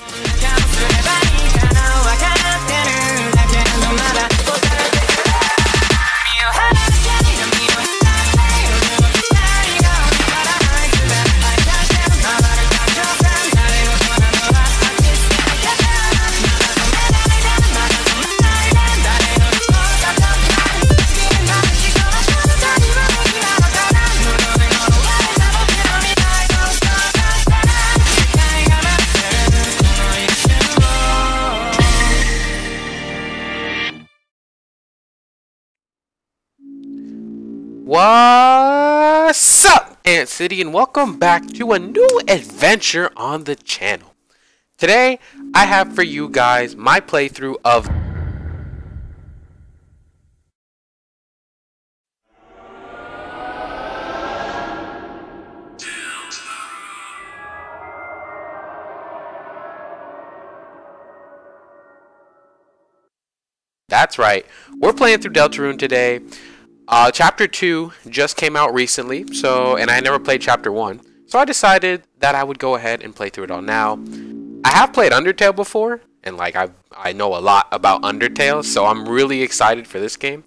Bye. What's up, Ant City, and welcome back to a new adventure on the channel. Today, I have for you guys my playthrough of That's right, we're playing through Deltarune today. Uh, chapter 2 just came out recently, so and I never played Chapter 1. So I decided that I would go ahead and play through it all. Now, I have played Undertale before, and like I I know a lot about Undertale, so I'm really excited for this game.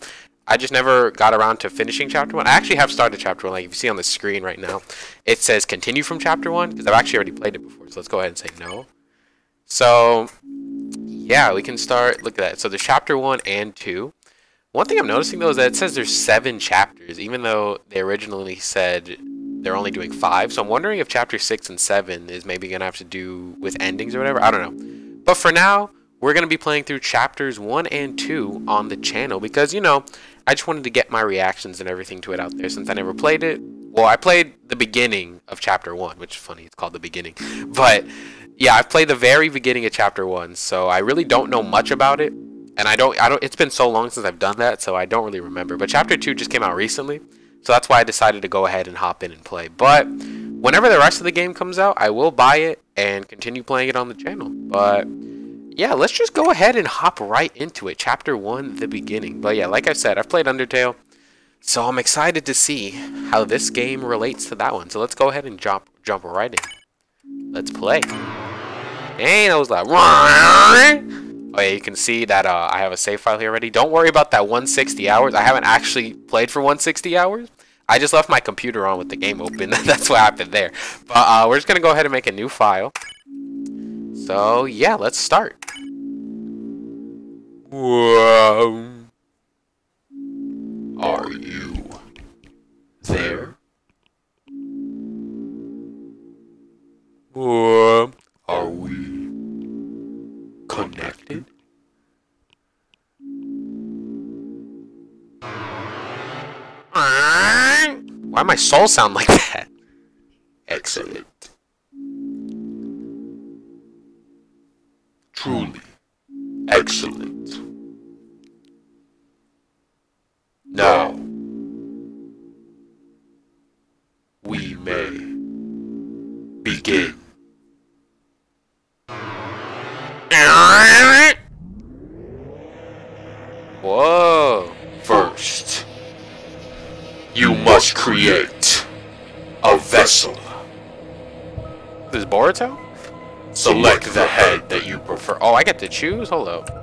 I just never got around to finishing Chapter 1. I actually have started Chapter 1, like if you see on the screen right now, it says continue from Chapter 1, because I've actually already played it before, so let's go ahead and say no. So, yeah, we can start, look at that. So there's Chapter 1 and 2. One thing I'm noticing though is that it says there's seven chapters, even though they originally said they're only doing five. So I'm wondering if chapter six and seven is maybe gonna have to do with endings or whatever. I don't know. But for now, we're gonna be playing through chapters one and two on the channel because you know I just wanted to get my reactions and everything to it out there since I never played it. Well, I played the beginning of chapter one, which is funny. It's called the beginning, but yeah, I've played the very beginning of chapter one, so I really don't know much about it and I don't I don't it's been so long since I've done that so I don't really remember. But chapter 2 just came out recently so that's why I decided to go ahead and hop in and play. But whenever the rest of the game comes out I will buy it and continue playing it on the channel. But yeah let's just go ahead and hop right into it. Chapter 1 the beginning. But yeah like I said I've played Undertale so I'm excited to see how this game relates to that one. So let's go ahead and jump jump right in. Let's play. And I was like Oh yeah, you can see that uh, I have a save file here already. Don't worry about that 160 hours. I haven't actually played for 160 hours. I just left my computer on with the game open. That's what happened there. But uh, we're just going to go ahead and make a new file. So yeah, let's start. Whoa. Are you there? Whoa. Are we Why my soul sound like that? Excellent. Truly excellent. Now, we may begin. Whoa. First, you must create a vessel. This is Boruto? Select the head that you prefer. Oh, I get to choose? Hold up.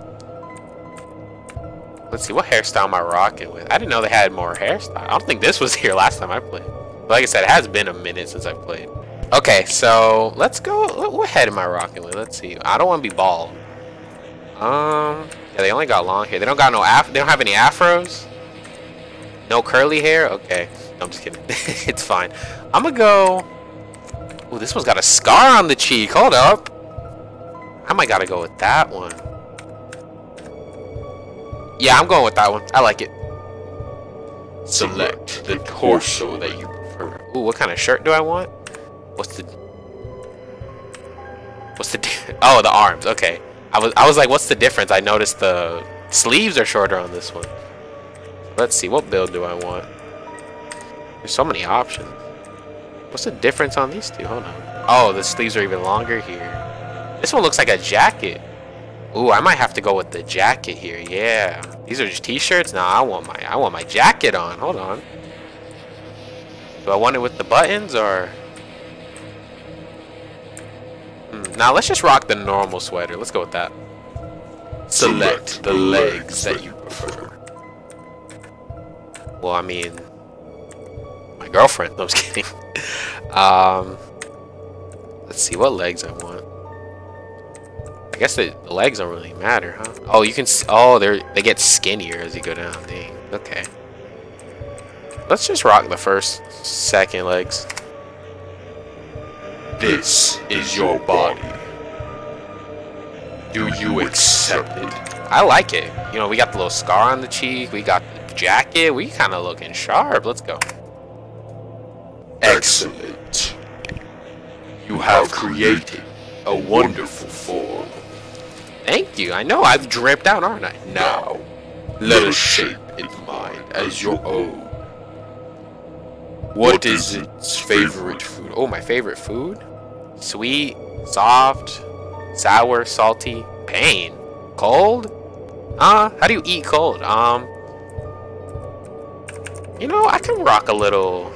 Let's see, what hairstyle am I rocking with? I didn't know they had more hairstyle. I don't think this was here last time I played. But like I said, it has been a minute since I've played. Okay, so let's go. What head am I rocking with? Let's see. I don't want to be bald. Um, yeah, they only got long hair. They don't got no af. They don't have any afros. No curly hair. Okay, no, I'm just kidding. it's fine. I'm gonna go. Oh, this one's got a scar on the cheek. Hold up. I might gotta go with that one. Yeah, I'm going with that one. I like it. Select the torso that you prefer. Ooh, what kind of shirt do I want? What's the... What's the... Oh, the arms. Okay. I was, I was like, what's the difference? I noticed the sleeves are shorter on this one. Let's see. What build do I want? There's so many options. What's the difference on these two? Hold on. Oh, the sleeves are even longer here. This one looks like a jacket. Ooh, I might have to go with the jacket here. Yeah. These are just t-shirts? Nah, I want my I want my jacket on. Hold on. Do I want it with the buttons or Hmm, Now let's just rock the normal sweater. Let's go with that. Select the legs that you prefer. Well, I mean, my girlfriend. No, I'm just kidding. um, let's see what legs I want. I guess the, the legs don't really matter, huh? Oh, you can. s- Oh, they they get skinnier as you go down. Dang. Okay. Let's just rock the first, second legs. This is your body. Do you accept it? I like it. You know, we got the little scar on the cheek. We got jacket. We kind of looking sharp. Let's go. Excellent. You have created a wonderful form. Thank you. I know I've dripped out, aren't I? Now, let us shape its mind as your own. What is its favorite food? Oh, my favorite food? Sweet, soft, sour, salty, pain, cold? Uh, how do you eat cold? Um, you know, I can rock a little.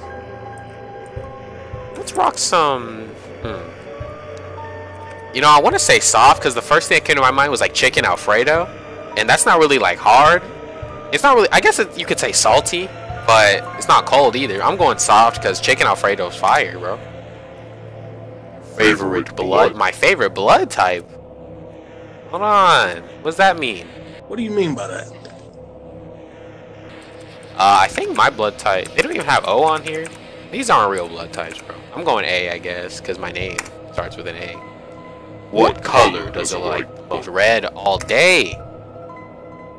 Let's rock some. Hmm. You know, I want to say soft because the first thing that came to my mind was like chicken Alfredo, and that's not really like hard. It's not really. I guess it, you could say salty, but it's not cold either. I'm going soft because chicken Alfredo's fire, bro. Favorite Blood, blood? my favorite blood type. Hold on, what does that mean? What do you mean by that? Uh, I think my blood type. They don't even have O on here. These aren't real blood types, bro. I'm going A, I guess, because my name starts with an A. What color does it like? Red all day.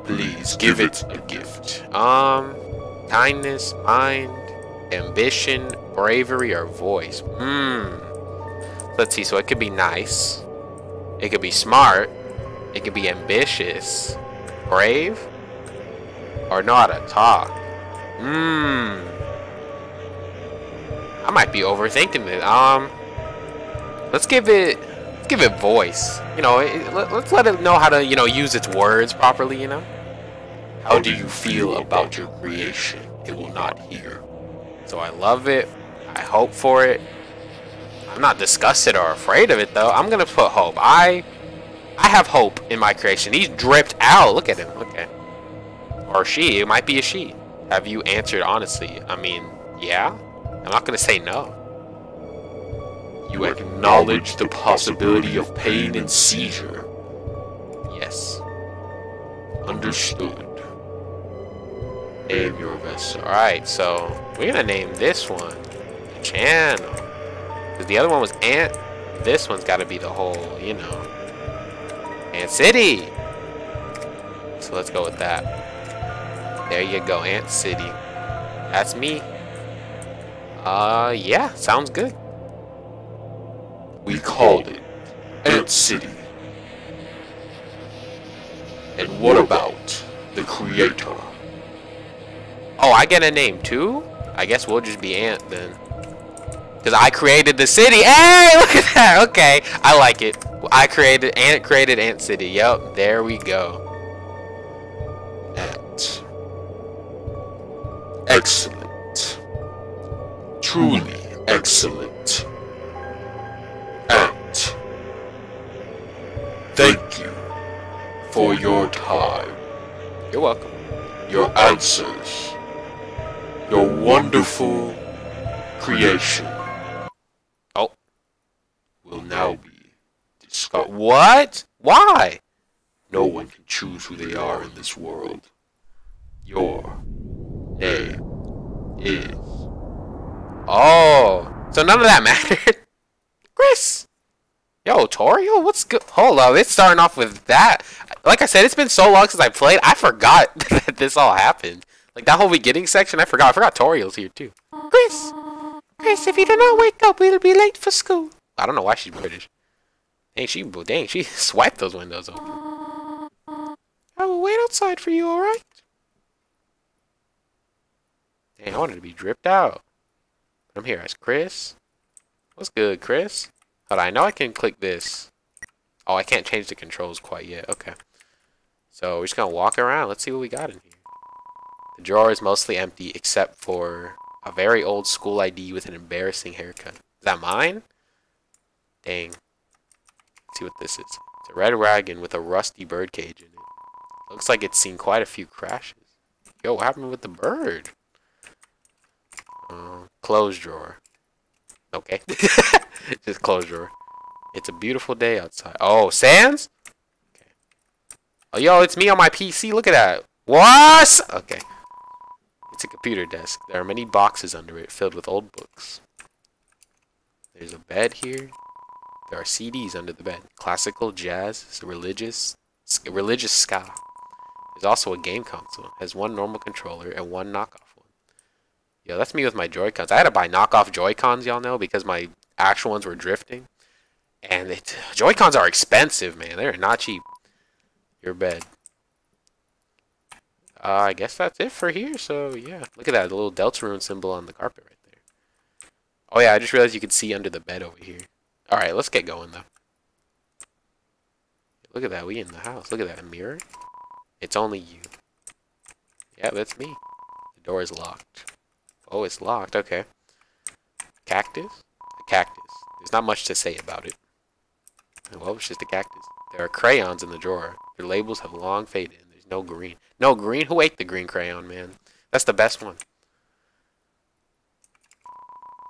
Please give it a gift. Um, kindness, mind, ambition, bravery, or voice. Hmm. Let's see. So it could be nice. It could be smart. It could be ambitious, brave, or how to talk. Hmm. I might be overthinking it. Um. Let's give it. Let's give it voice. You know, it, let, let's let it know how to, you know, use its words properly. You know. How do you feel about your creation? It will not hear. So I love it. I hope for it. I'm not disgusted or afraid of it though. I'm gonna put hope. I I have hope in my creation. He's dripped out. Look at him. Look at Or she. It might be a she. Have you answered honestly? I mean, yeah. I'm not gonna say no. You acknowledge the possibility of pain and seizure. Yes. Understood. Name your vessel. Alright, so we're gonna name this one the channel. Because the other one was Ant. This one's gotta be the whole, you know. Ant City! So let's go with that. There you go, Ant City. That's me. Uh, yeah, sounds good. We called it Ant City. And what about the creator? Oh, I get a name too? I guess we'll just be Ant then. Because I created the city. Hey, look at that. Okay, I like it. I created, Ant created Ant City. Yep, there we go. Excellent. Truly excellent. Ant. Thank you for your time, You're welcome. your answers, your wonderful creation. Oh. Will now be Uh, discovered. what? Why? No one can choose who they are in this world. Your name is Oh, so none of that mattered. Kris. Yo, Toriel, what's good? Hold up, it's starting off with that. Like I said, it's been so long since I played, I forgot that this all happened. Like that whole beginning section, I forgot. I forgot Toriel's here too. Kris, Kris, if you do not wake up, we'll be late for school. I don't know why she's British. Dang, she, dang, she swiped those windows open. I will wait outside for you, alright? Dang, I wanted to be dripped out. I'm here as Kris. What's good, Kris? Hold on, I know I can click this. Oh, I can't change the controls quite yet. Okay. So we're just gonna walk around. Let's see what we got in here. The drawer is mostly empty except for a very old school ID with an embarrassing haircut. Is that mine? Dang. Let's see what this is. It's a red wagon with a rusty bird cage in it. Looks like it's seen quite a few crashes. Yo, what happened with the bird? Uh, clothes drawer. Okay. Just clothes drawer. It's a beautiful day outside. Oh, Sans? Okay. Oh, yo, it's me on my PC. Look at that. What? Okay. It's a computer desk. There are many boxes under it filled with old books. There's a bed here. There are CDs under the bed. Classical, jazz, religious, religious ska. There's also a game console. It has one normal controller and one knockoff. Yo, that's me with my Joy-Cons. I had to buy knockoff Joy-Cons, y'all know, because my actual ones were drifting. And it, Joy-Cons are expensive, man. They're not cheap. Your bed. Uh, I guess that's it for here. So, yeah. Look at that. The little Deltarune symbol on the carpet right there. Oh, yeah. I just realized you could see under the bed over here. Alright, let's get going, though. Look at that. We in the house. Look at that mirror. It's only you. Yeah, that's me. The door is locked. Oh, it's locked. Okay. Cactus? A cactus. There's not much to say about it. Well, it's just a cactus. There are crayons in the drawer. Their labels have long faded. And there's no green. No green? Who ate the green crayon, man? That's the best one.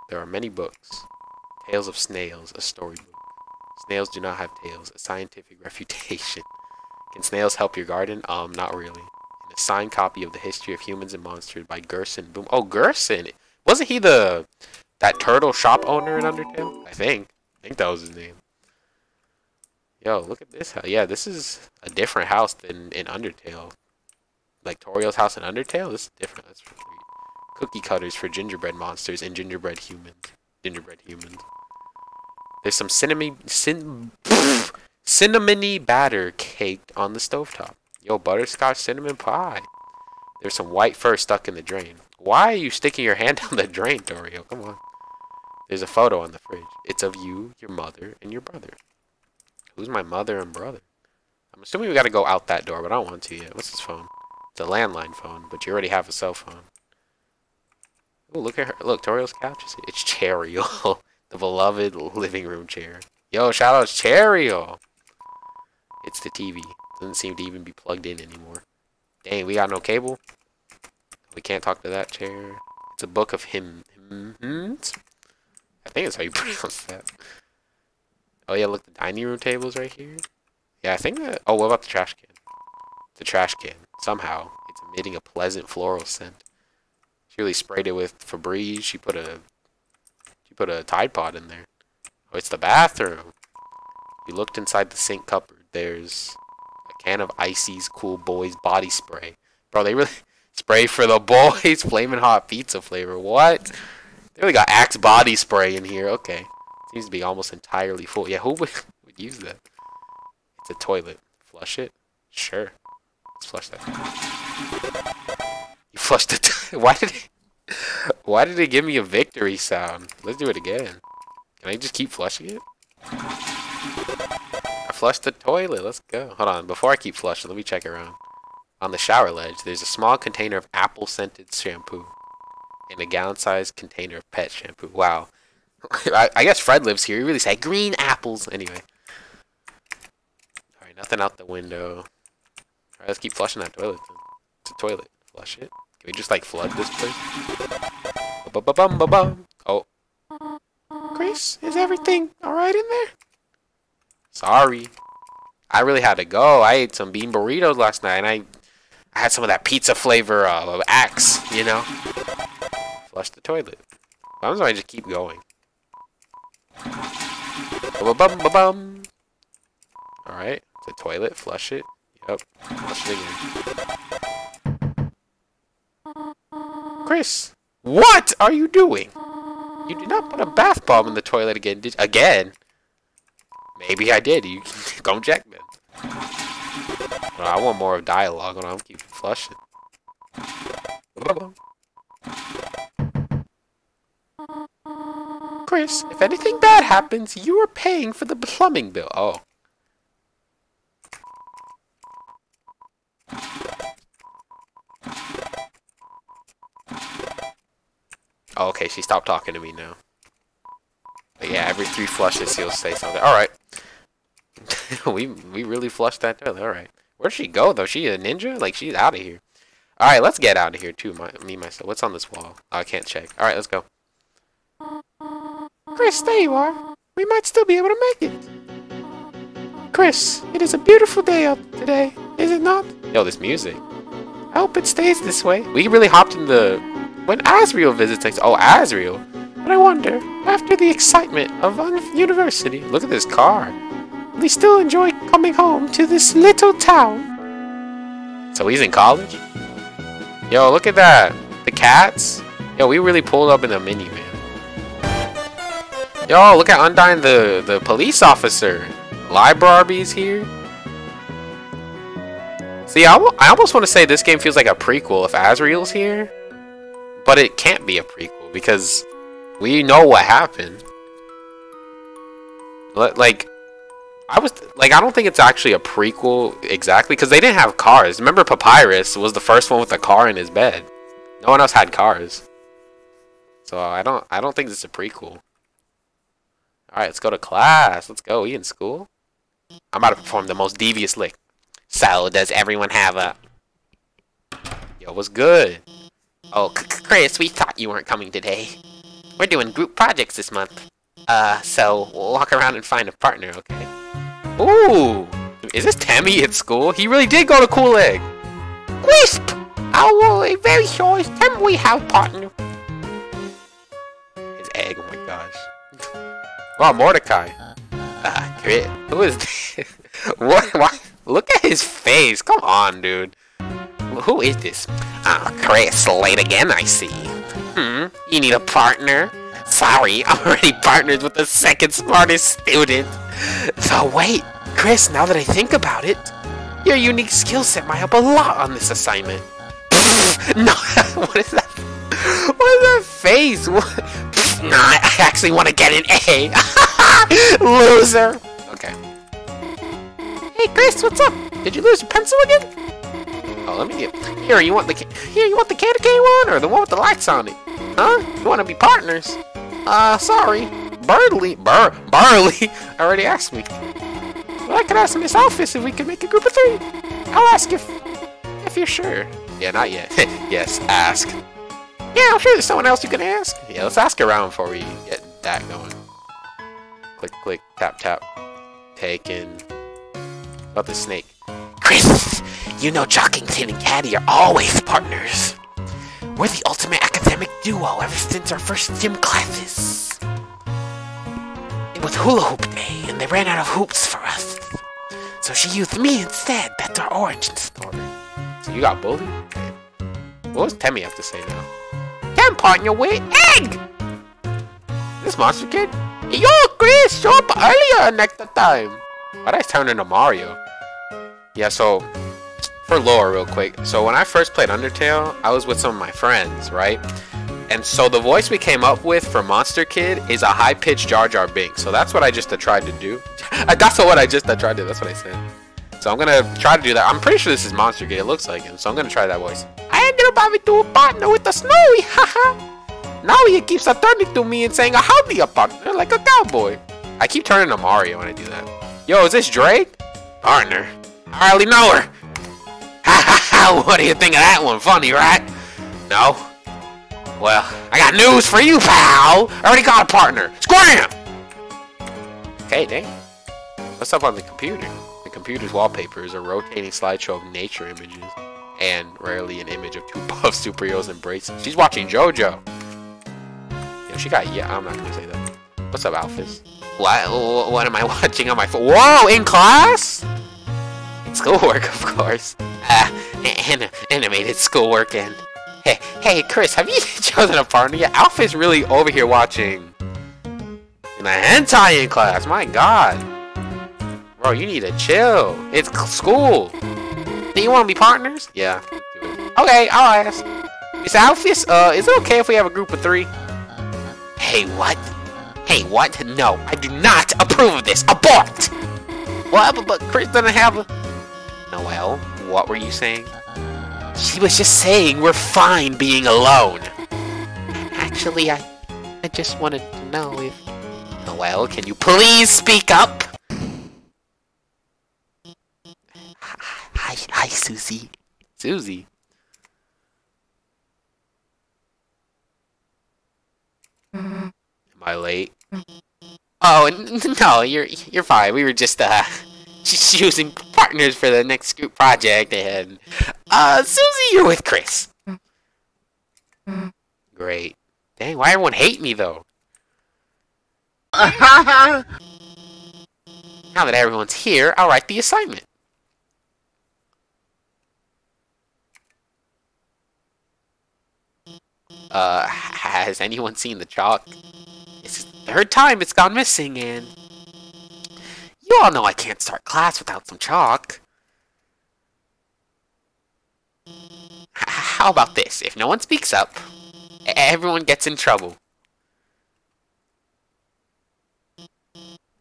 There are many books. Tales of Snails, a storybook. Snails do not have tails, a scientific refutation. Can snails help your garden? Um, not really. Signed copy of the History of Humans and Monsters by Gerson Boom. Oh, Gerson! Wasn't he the that turtle shop owner in Undertale? I think. I think that was his name. Yo, look at this house. Yeah, this is a different house than in Undertale. Like Toriel's house in Undertale, this is different. That's really cookie cutters for gingerbread monsters and gingerbread humans. Gingerbread humans. There's some cinnamon, cin, cinnamony batter caked on the stovetop. Yo, butterscotch cinnamon pie. There's some white fur stuck in the drain. Why are you sticking your hand down the drain, Toriel? Come on. There's a photo on the fridge. It's of you, your mother, and your brother. Who's my mother and brother? I'm assuming we gotta go out that door, but I don't want to yet. What's this phone? It's a landline phone, but you already have a cell phone. Oh, look at her. Look, Toriel's couch. It's Chairiel. The beloved living room chair. Yo, shout out Cheerio! It's the TV. Doesn't seem to even be plugged in anymore. Dang, we got no cable? We can't talk to that chair. It's a book of hymn, hymns? I think that's how you pronounce that. Oh yeah, look, the dining room table's right here. Yeah, I think that... Oh, what about the trash can? The trash can. Somehow, it's emitting a pleasant floral scent. She really sprayed it with Febreze. She put a she put a Tide Pod in there. Oh, it's the bathroom. We looked inside the sink cupboard. There's can of Icy's Cool Boys body spray. Bro, they really spray for the boys. Flaming hot pizza flavor. What? They really got Axe body spray in here. Okay. Seems to be almost entirely full. Yeah, who would, would use that? It's a toilet. Flush it? Sure. Let's flush that. You flushed it. Why did it... Why did it give me a victory sound? Let's do it again. Can I just keep flushing it? Flushed the toilet. Let's go. Hold on. Before I keep flushing, let me check around. On the shower ledge, there's a small container of apple-scented shampoo and a gallon-sized container of pet shampoo. Wow. I, guess Fred lives here. He really said green apples. Anyway. Alright, nothing out the window. Alright, let's keep flushing that toilet. It's a toilet. Flush it. Can we just like flood this place? Ba -ba -bum -ba -bum. Oh. Grace, is everything alright in there? Sorry. I really had to go. I ate some bean burritos last night and I, I had some of that pizza flavor of Axe, you know? Flush the toilet. Sometimes I just keep going. Ba -bum -ba -bum. Alright, the toilet, flush it. Yep, flush it again. Kris, what are you doing? You did not put a bath bomb in the toilet again, did again? Maybe I did. You go check then. I want more of dialogue when I'm keep flushing. Kris, if anything bad happens, you are paying for the plumbing bill. Oh. Oh, okay, she stopped talking to me now. But yeah, every three flushes he'll say something. Alright. we we really flushed that toilet. All right. Where'd she go though? She a ninja? Like she's out of here. All right, let's get out of here too. My, me myself. What's on this wall? Oh, I can't check. All right, let's go. Kris, there you are. We might still be able to make it. Kris, it is a beautiful day out today, is it not? Yo, this music. I hope it stays this way. We really hopped in the... When Asriel visits us... Oh, Asriel. But I wonder, after the excitement of university... Look at this car. We still enjoy coming home to this little town. So he's in college? Yo, look at that. The cats. Yo, we really pulled up in a minivan. Yo, look at Undyne, the, the police officer. Library's here. See, I, I almost want to say this game feels like a prequel if Asriel's here. But it can't be a prequel because we know what happened. Like, I was like, I don't think it's actually a prequel exactly because they didn't have cars. Remember, Papyrus was the first one with a car in his bed. No one else had cars. So I don't, I don't think it's a prequel. All right, let's go to class. Let's go. We in school? I'm about to perform the most devious lick. So, does everyone have a... Yo, what's good? Oh, Kris, we thought you weren't coming today. We're doing group projects this month. Uh, so, we'll walk around and find a partner, okay? Ooh! Is this Temmie at school? He really did go to Cool Egg! Quisp! Our very sure Tem we have partner. His egg, oh my gosh. Wow, Mordecai. Uh, great. Who is this? what? What? Look at his face. Come on, dude. Who is this? Ah, oh, Kris, late again, I see. Hmm, you need a partner? Sorry, I'm already partnered with the second smartest student. So wait, Kris, now that I think about it, your unique skill set might help a lot on this assignment. no, what is that? What is that face? What? no, I actually want to get an A. Loser. Okay. Hey, Kris, what's up? Did you lose your pencil again? Oh, let me get. Here, you want the here? You want the candy cane one or the one with the lights on it? Huh? You want to be partners? Uh, sorry. Burley, Bur, Barley already asked me. Well, I could ask Miss Alphys if we could make a group of three. I'll ask if if you're sure. Yeah, not yet. yes, ask. Yeah, I'm sure there's someone else you can ask. Yeah, let's ask around before we get that going. Click, click, tap, tap. Taken. About the snake. Kris, you know Jockington and Catty are always partners. We're the ultimate academic duo ever since our first gym classes. It was hula hoop day, and they ran out of hoops for us. So she used me instead. That's our origin story. So you got bullied? What does Temmie have to say now? Can partner with Egg! This monster kid? Yo, Kris, show up earlier next time. Why'd I turn into Mario? Yeah, so, for lore real quick. So when I first played Undertale, I was with some of my friends, right? And so the voice we came up with for Monster Kid is a high-pitched Jar Jar Binks. So that's what I just uh, tried to do. that's what I just uh, tried to do. That's what I said. So I'm gonna try to do that. I'm pretty sure this is Monster Kid. It looks like him. So I'm gonna try that voice. I ended up having to a partner with the Snowy. Haha. Now he keeps turning to me and saying, howdy, a partner, like a cowboy. I keep turning to Mario when I do that. Yo, is this Drake? Partner. I hardly know her. Ha ha ha, what do you think of that one? Funny, right? No? Well, I got news for you, pal! I already got a partner. Scram! Okay, dang. What's up on the computer? The computer's wallpaper is a rotating slideshow of nature images. And rarely an image of two buff superheroes embracing. She's watching JoJo. Yeah, she got, yeah, I'm not gonna say that. What's up, Alphys? What, what am I watching on my phone? Whoa, in class? Schoolwork, of course. Ah, uh, animated schoolwork and... Hey, hey, Kris, have you chosen a partner yet? Alphys really over here watching... In a hentai in class, my god. Bro, you need to chill. It's school. Do you want to be partners? Yeah. Okay, I'll ask. Miss Alphys, uh, is it okay if we have a group of three? Hey, what? Hey, what? No, I do not approve of this. Abort! What? But, Kris doesn't have a... Noelle, what were you saying? She was just saying we're fine being alone. Actually, I, I just wanted to know if... Noelle, can you please speak up? Hi, hi, Susie. Susie. Am I late? Oh no, you're you're fine. We were just uh choosing partners for the next group project, and uh, Susie, you're with Kris. Great. Dang, why everyone hate me though? Now that everyone's here, I'll write the assignment. Uh, has anyone seen the chalk? It's the third time it's gone missing, and you all know I can't start class without some chalk. How about this? If no one speaks up, everyone gets in trouble.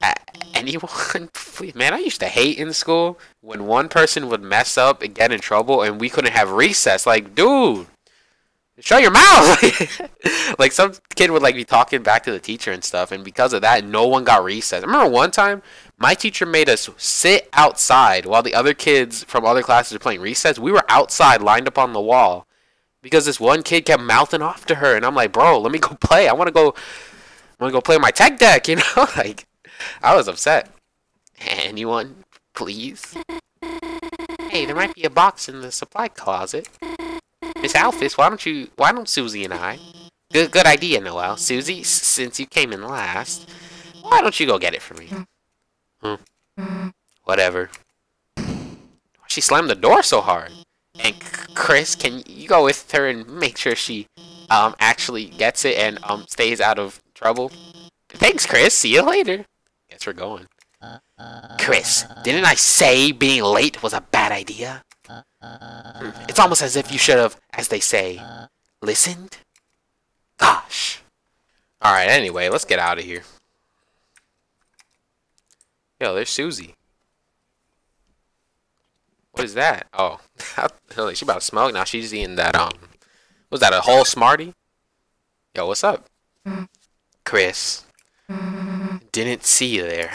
Uh, anyone? Man, I used to hate in school when one person would mess up and get in trouble and we couldn't have recess. Like, dude, shut your mouth! like, some kid would, like, be talking back to the teacher and stuff, and because of that, no one got recess. I remember one time, my teacher made us sit outside while the other kids from other classes were playing recess. We were outside, lined up on the wall, because this one kid kept mouthing off to her, and I'm like, bro, let me go play. I want to go, I want to go play my tech deck, you know? like, I was upset. Anyone, please? Hey, there might be a box in the supply closet. Miss Alphys, why don't you, why don't Susie and I? Good, good idea, Noelle. Susie, since you came in last, why don't you go get it for me? Hmm. Whatever. She slammed the door so hard. And Kris, can you go with her and make sure she um actually gets it and um stays out of trouble? Thanks, Kris. See you later. Guess we're going. Kris, didn't I say being late was a bad idea? It's almost as if you should have, as they say, listened. Gosh. Alright, anyway, let's get out of here. Yo, there's Susie. What is that? Oh, she about to smoke now. She's eating that, um, was that a whole Smartie? Yo, what's up? Kris. Didn't see you there.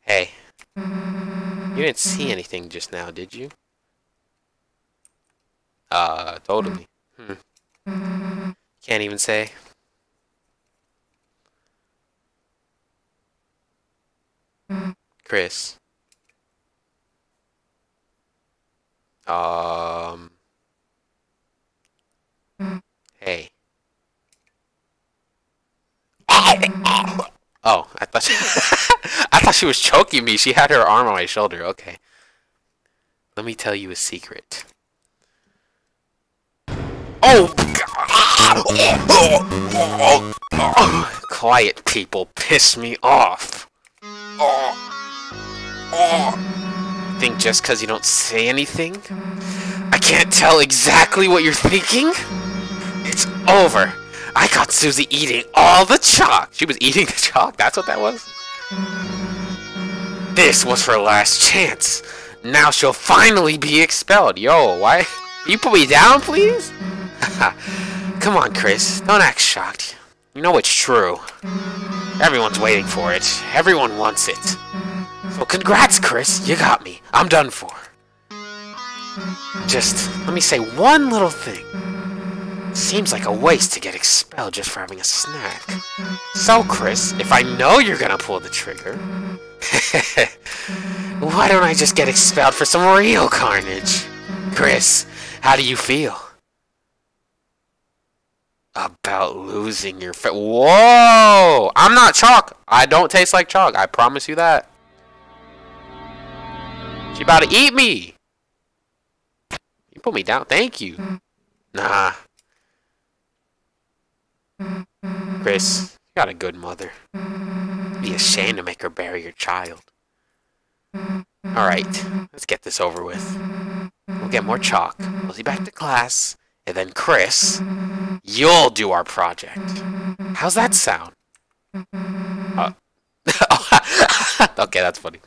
Hey. You didn't see anything just now, did you? Uh, totally. Hmm. Can't even say. Kris. Um. Hey. Oh, I thought she, I thought she was choking me. She had her arm on my shoulder. Okay. Let me tell you a secret. Oh! Quiet people piss me off. Think just because you don't say anything, I can't tell exactly what you're thinking? It's over. I caught Susie eating all the chalk. She was eating the chalk? That's what that was? This was her last chance. Now she'll finally be expelled. Yo, why? You put me down, please? Come on, Kris. Don't act shocked. You know it's true. Everyone's waiting for it. Everyone wants it. So congrats, Kris. You got me. I'm done for. Just let me say one little thing. Seems like a waste to get expelled just for having a snack. So, Kris, if I know you're gonna pull the trigger, why don't I just get expelled for some real carnage? Kris, how do you feel? About losing your fa- Whoa! I'm not chalk. I don't taste like chalk. I promise you that. She about to eat me. You put me down. Thank you. Nah. Kris, you got a good mother. Be ashamed to make her bury your child. Alright, let's get this over with. We'll get more chalk. We'll see back to class. And then Kris, you'll do our project. How's that sound? Uh, okay, that's funny.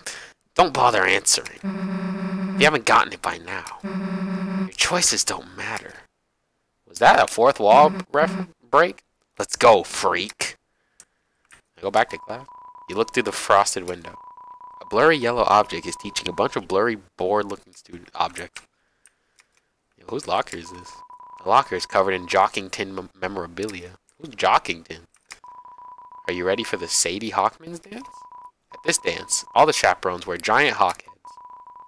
Don't bother answering. If you haven't gotten it by now, your choices don't matter. Was that a fourth wall mm-hmm. ref mm-hmm. break? Let's go, freak. I go back to class. You look through the frosted window. A blurry yellow object is teaching a bunch of blurry, bored-looking student objects. Yo, whose locker is this? The locker is covered in Jockington mem- memorabilia. Who's Jockington? Are you ready for the Sadie Hawkins dance? At this dance, all the chaperones wear giant hawk heads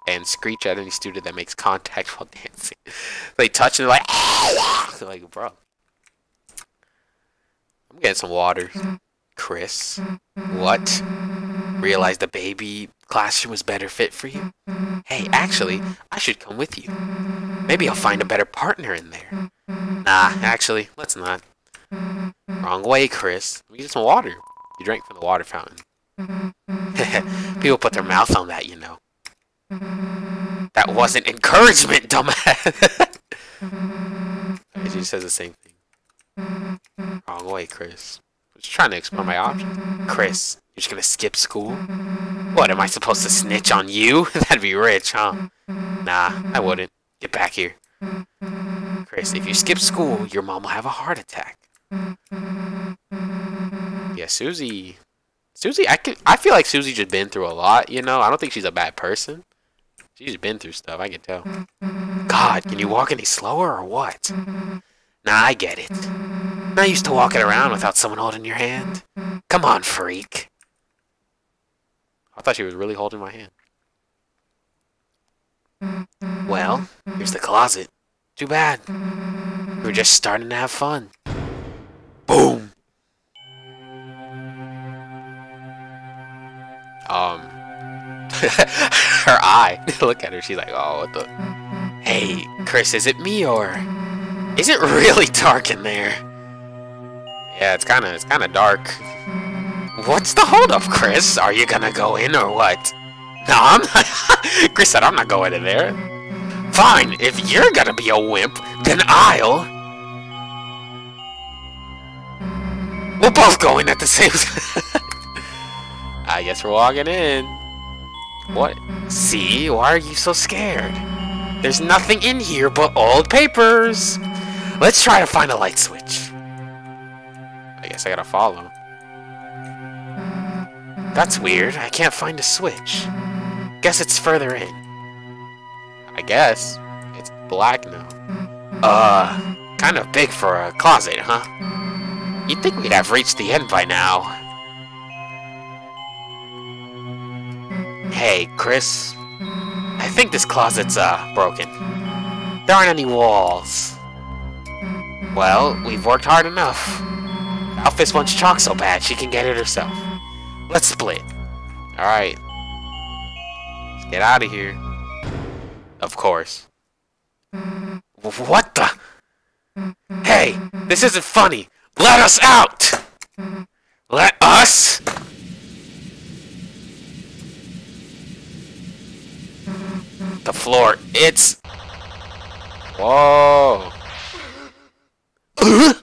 and screech at any student that makes contact while dancing. they touch and they're like, they're like, bro. I'm getting some water. Kris, what? Realize the baby classroom was better fit for you? Hey, actually, I should come with you. Maybe I'll find a better partner in there. Nah, actually, let's not. Wrong way, Kris. Me get some water. You drank from the water fountain. People put their mouth on that, you know. That wasn't encouragement, dumbass. just says the same thing. Wrong way, Kris. I was trying to explore my options. Kris, you're just gonna skip school? What, am I supposed to snitch on you? That'd be rich, huh? Nah, I wouldn't. Get back here. Kris, if you skip school, your mom will have a heart attack. Yeah, Susie. Susie, I can. I feel like Susie just been through a lot. You know, I don't think she's a bad person. She's been through stuff. I can tell. God, can you walk any slower or what? Nah, I get it. Not used to walking around without someone holding your hand. Come on, freak. I thought she was really holding my hand. Well, here's the closet. Too bad. We were just starting to have fun. Boom. Um. her eye. Look at her. She's like, oh, what the? Hey, Kris, is it me or is it really dark in there? Yeah, it's kind of it's kind of dark. What's the holdup, Kris? Are you gonna go in or what? No, I'm not. Kris said I'm not going in there. Fine, if you're gonna be a wimp, then I'll. We'll both go in at the same time. I guess we're walking in. What? Mm-hmm. See? Why are you so scared? There's nothing in here but old papers. Let's try to find a light switch. I guess I gotta follow. Mm-hmm. That's weird. I can't find a switch. Guess it's further in. I guess. It's black now. Mm-hmm. Uh, kind of big for a closet, huh? You'd think we'd have reached the end by now. Hey, Kris. I think this closet's, uh, broken. There aren't any walls. Well, we've worked hard enough. Alphys wants chalk so bad she can get it herself. Let's split. Alright. Let's get out of here. Of course. What the? Hey, this isn't funny. Let us out! Let us? the floor. It's... Whoa. Uh-huh.